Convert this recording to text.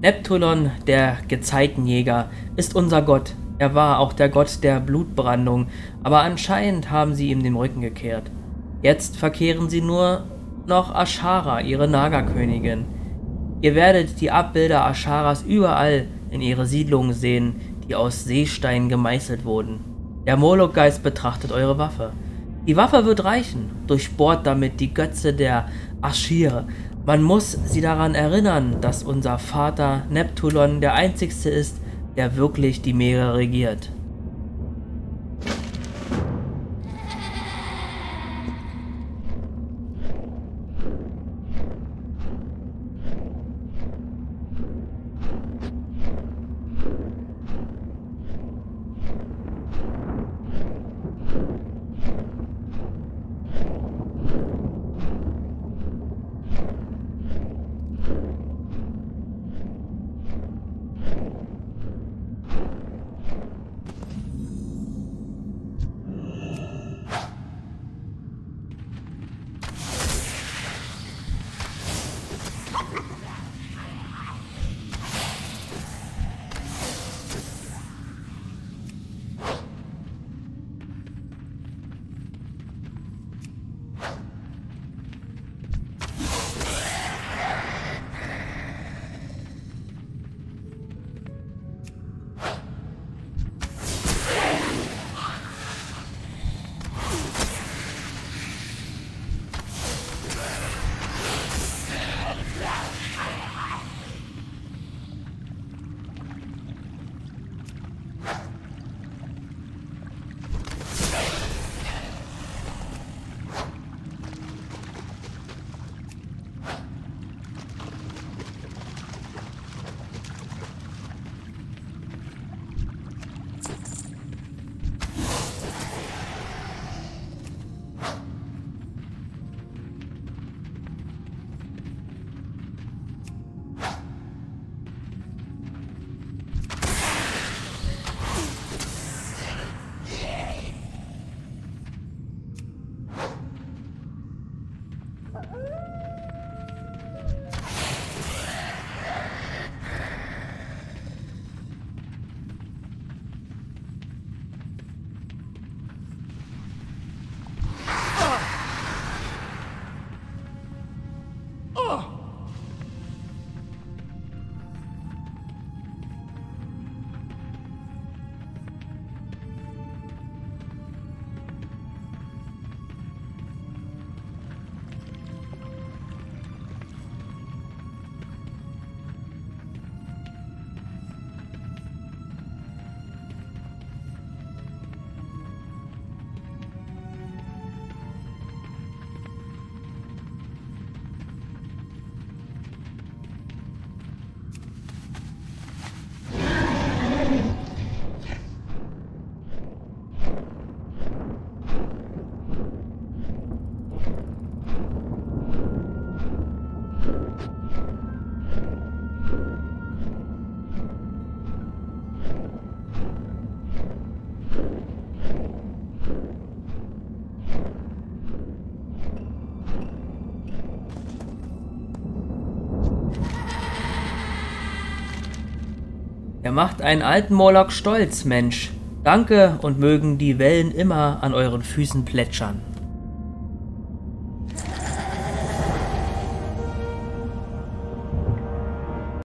Neptulon, der Gezeitenjäger, ist unser Gott. Er war auch der Gott der Blutbrandung, aber anscheinend haben sie ihm den Rücken gekehrt. Jetzt verkehren sie nur noch Ashara, ihre Naga-Königin. Ihr werdet die Abbilder Asharas überall in ihre Siedlungen sehen, die aus Seestein gemeißelt wurden. Der Moloch-Geist betrachtet eure Waffe. Die Waffe wird reichen, durchbohrt damit die Götze der Aschir. Man muss sie daran erinnern, dass unser Vater Neptulon der einzigste ist, der wirklich die Meere regiert. Er macht einen alten Morlock stolz, Mensch. Danke und mögen die Wellen immer an euren Füßen plätschern.